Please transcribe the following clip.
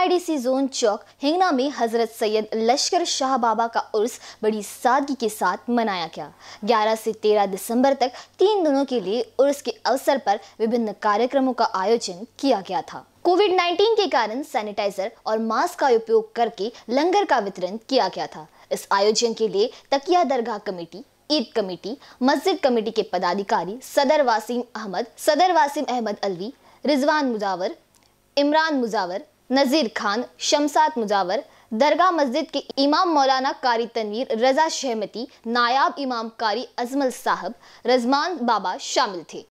MIDC zone चौक, हिंगना में हज़रत सैयद लश्कर शाह बाबा का उर्स बड़ी सादगी के साथ मनाया गया। 11 से 13 दिसंबर तक तीन दिनों के लिए उर्स के अवसर पर विभिन्न कार्यक्रमों का आयोजन किया गया था। कोविड 19 के कारण सैनिटाइजर और मास्क का उपयोग करके लंगर का वितरण किया गया था। इस आयोजन के लिए तकिया दरगाह कमेटी, ईद कमेटी, मस्जिद कमेटी के पदाधिकारी सदर वासिम अहमद, सदर वासिम अहमद अलवी, रिजवान मुजावर, इमरान मुजावर नज़ीर खान, शमसाद मुजावर, दरगाह मस्जिद के इमाम मौलाना कारी तनवीर, रजा शहमती, नायाब इमाम कारी अजमल साहब, रजमान बाबा शामिल थे।